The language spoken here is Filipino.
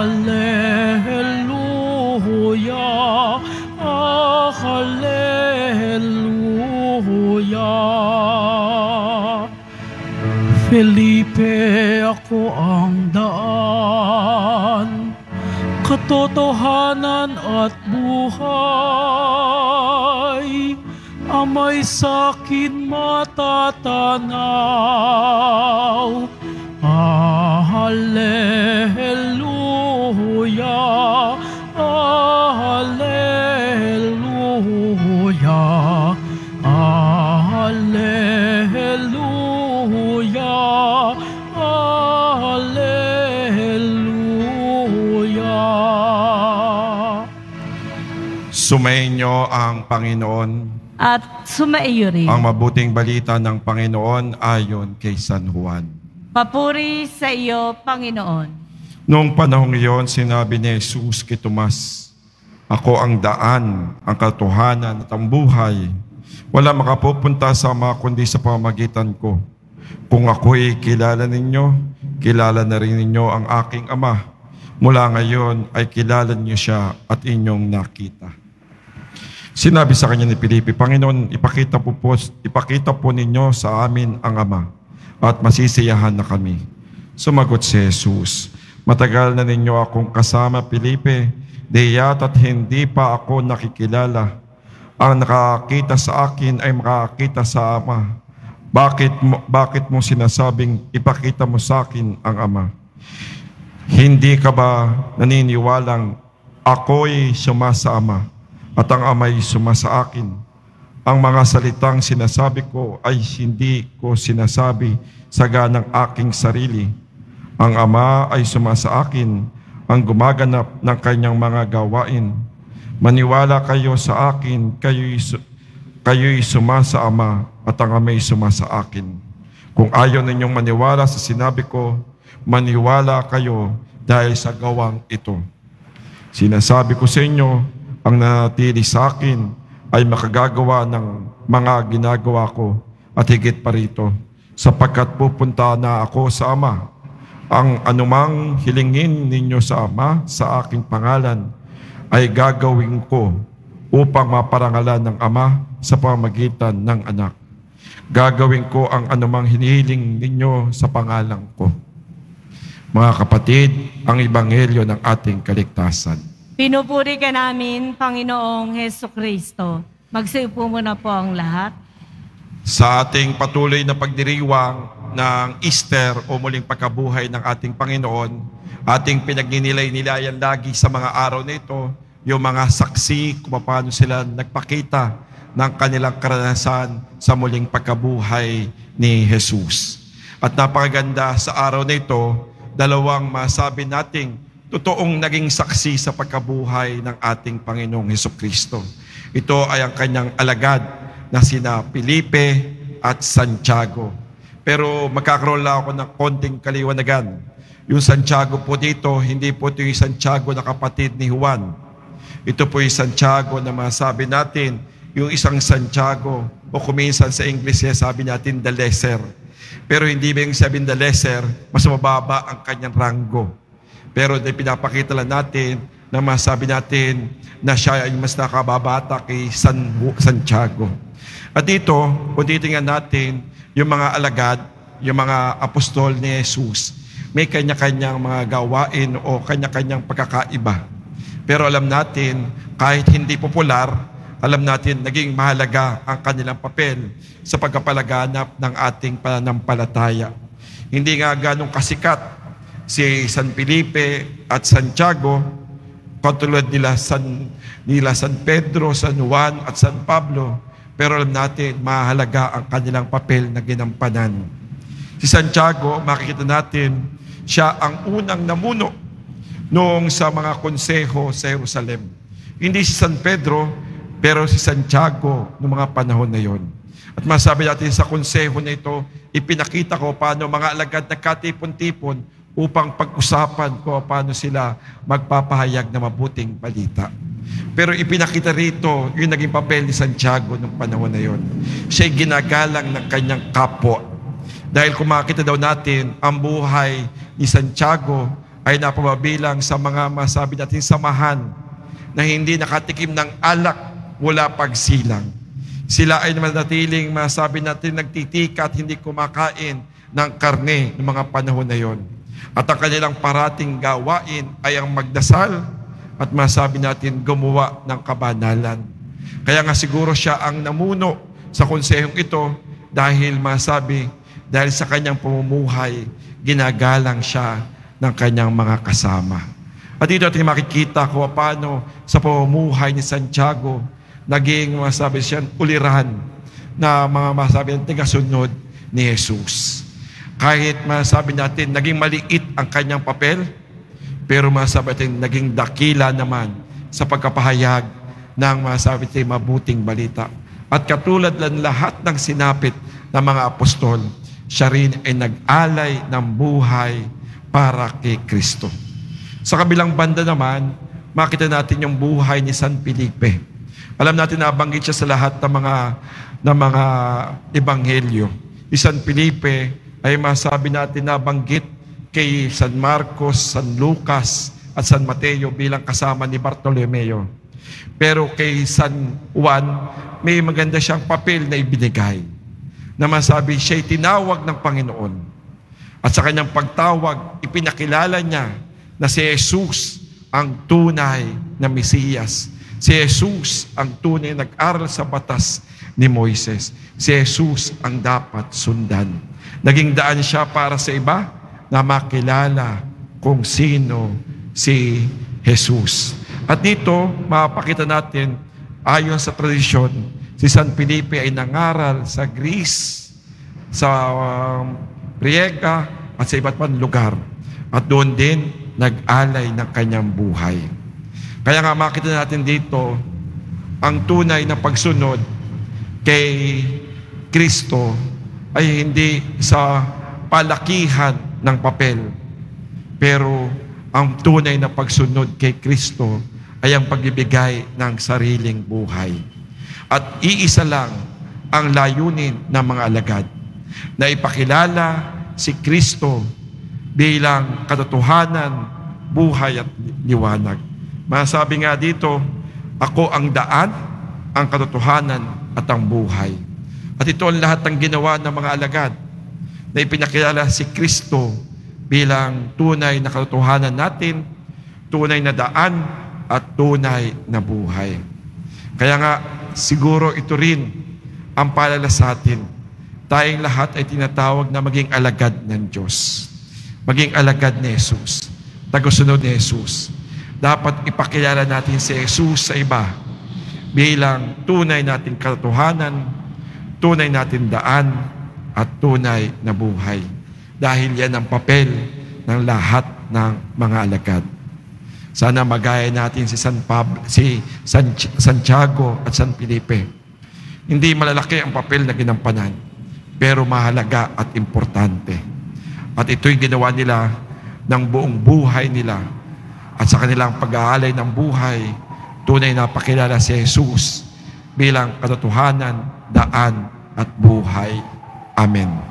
Hallelujah, ah, Hallelujah. Felipe, ako ang daan, katotohanan at buhay. Amay sakin matatanaw. Ah, Hallelujah, Hallelujah, ah, Hallelujah, ah, Hallelujah. Sumainyo ang Panginoon, At sumaiyo rin. ang mabuting balita ng Panginoon ayon kay San Juan. Papuri sa iyo, Panginoon. Noong panahong iyon, sinabi ni Jesus kay Tomas, Ako ang daan, ang katotohanan at ang buhay. Wala makapupunta sa ama kundi sa pamagitan ko. Kung ako'y kilala ninyo, kilala na rin ninyo ang aking ama. Mula ngayon ay kilala niyo siya at inyong nakita. Sinabi sa kanya ni Pilipi, Panginoon, ipakita po, po, ipakita po ninyo sa amin ang Ama at masisiyahan na kami. Sumagot si Jesus, Matagal na ninyo akong kasama, Pilipi, di yata't hindi pa ako nakikilala. Ang nakakita sa akin ay makakita sa Ama. Bakit mo, bakit mo sinasabing ipakita mo sa akin ang Ama? Hindi ka ba naniniwalang ako'y suma sa Ama at ang Ama'y suma sa akin? Ang mga salitang sinasabi ko ay hindi ko sinasabi sa ganang aking sarili. Ang Ama ay suma sa akin, ang gumaganap ng kanyang mga gawain. Maniwala kayo sa akin, kayo'y, kayo'y suma sa Ama at ang Ama'y suma sa akin. Kung ayaw ninyong maniwala sa sinabi ko, maniwala kayo dahil sa gawang ito. Sinasabi ko sa inyo, ang nanatili sa akin ay makagagawa ng mga ginagawa ko at higit pa rito, sapagkat pupunta na ako sa Ama. Ang anumang hilingin ninyo sa Ama sa aking pangalan ay gagawin ko upang maparangalan ng Ama sa pamagitan ng anak. Gagawin ko ang anumang hinihiling ninyo sa pangalan ko. Mga kapatid, ang ibanghelyo ng ating kaligtasan. Pinupuri ka namin, Panginoong Heso Kristo. Magsiupo muna po ang lahat. Sa ating patuloy na pagdiriwang ng Easter o muling pagkabuhay ng ating Panginoon, ating pinagninilay-nilayan lagi sa mga araw na ito, yung mga saksi kung paano sila nagpakita ng kanilang karanasan sa muling pagkabuhay ni Jesus. At napakaganda sa araw na ito, dalawang masabi nating totoong naging saksi sa pagkabuhay ng ating Panginoong Heso Kristo. Ito ay ang kanyang alagad na sina Felipe at Santiago. Pero magkakaroon lang ako ng konting kaliwanagan. Yung Santiago po dito, hindi po ito yung Santiago na kapatid ni Juan. Ito po yung Santiago na masabi natin, yung isang Santiago, o kuminsan sa English sabi natin the lesser. Pero hindi ba yung sabihin the lesser, mas mababa ang kanyang ranggo. Pero pinapakita lang natin na masabi natin na siya ay mas nakababata kay San, Santiago. At dito, kung titingnan natin, yung mga alagad, yung mga apostol ni Jesus, may kanya-kanyang mga gawain o kanya-kanyang pagkakaiba. Pero alam natin, kahit hindi popular, alam natin naging mahalaga ang kanilang papel sa pagkapalaganap ng ating pananampalataya. Hindi nga ganong kasikat si San Felipe at Santiago, katulad nila San, nila San Pedro, San Juan at San Pablo, pero alam natin, mahalaga ang kanilang papel na ginampanan. Si Santiago, makikita natin, siya ang unang namuno noong sa mga konseho sa Jerusalem. Hindi si San Pedro, pero si Santiago noong mga panahon na yon. At masabi natin sa konseho na ito, ipinakita ko paano mga alagad nagkatipon-tipon upang pag-usapan ko paano sila magpapahayag na mabuting balita. Pero ipinakita rito yung naging papel ni Santiago noong panahon na yon. Siya'y ginagalang ng kanyang kapwa. Dahil kung makita daw natin, ang buhay ni Santiago ay napababilang sa mga masabi natin samahan na hindi nakatikim ng alak wala pagsilang. Sila ay manatiling masabi natin nagtitika at hindi kumakain ng karne ng mga panahon na yon. At ang kanilang parating gawain ay ang magdasal at masabi natin gumawa ng kabanalan. Kaya nga siguro siya ang namuno sa konsehong ito dahil masabi, dahil sa kanyang pamumuhay, ginagalang siya ng kanyang mga kasama. At dito natin makikita kung paano sa pamumuhay ni Santiago, naging masabi siya uliran na mga masabi ng tagasunod ni Jesus. Kahit masabi natin, naging maliit ang kanyang papel, pero masabi natin, naging dakila naman sa pagkapahayag ng masabi natin, mabuting balita. At katulad lang lahat ng sinapit ng mga apostol, siya rin ay nag-alay ng buhay para kay Kristo. Sa kabilang banda naman, makita natin yung buhay ni San Felipe. Alam natin na banggit siya sa lahat ng mga ng mga ebanghelyo. Si San Felipe ay masabi natin na banggit kay San Marcos, San Lucas at San Mateo bilang kasama ni Bartolomeo. Pero kay San Juan, may maganda siyang papel na ibinigay na masabi siya'y tinawag ng Panginoon. At sa kanyang pagtawag, ipinakilala niya na si Jesus ang tunay na Mesiyas. Si Jesus ang tunay nag-aral sa batas ni Moises. Si Jesus ang dapat sundan. Naging daan siya para sa iba na makilala kung sino si Jesus. At dito, mapakita natin, ayon sa tradisyon, si San Felipe ay nangaral sa Greece, sa um, Riega, at sa iba't pang lugar. At doon din, nag-alay ng kanyang buhay. Kaya nga makita natin dito, ang tunay na pagsunod kay Kristo ay hindi sa palakihan ng papel. Pero ang tunay na pagsunod kay Kristo ay ang pagbibigay ng sariling buhay. At iisa lang ang layunin ng mga alagad na ipakilala si Kristo bilang katotohanan, buhay at liwanag. Masabi nga dito, ako ang daan, ang katotohanan at ang buhay. At ito ang lahat ng ginawa ng mga alagad na ipinakilala si Kristo bilang tunay na katotohanan natin, tunay na daan at tunay na buhay. Kaya nga, siguro ito rin ang paalala sa atin. Tayong lahat ay tinatawag na maging alagad ng Diyos. Maging alagad ni Jesus. Tagusunod ni Jesus. Dapat ipakilala natin si Jesus sa iba bilang tunay nating katotohanan, tunay nating daan, at tunay na buhay. Dahil yan ang papel ng lahat ng mga alagad. Sana magaya natin si San Pablo, si San, Santiago at San Felipe. Hindi malalaki ang papel na ginampanan, pero mahalaga at importante. At ito'y ginawa nila ng buong buhay nila. At sa kanilang pag-aalay ng buhay, tunay na pakilala si Jesus bilang katotohanan, daan at buhay. Amen.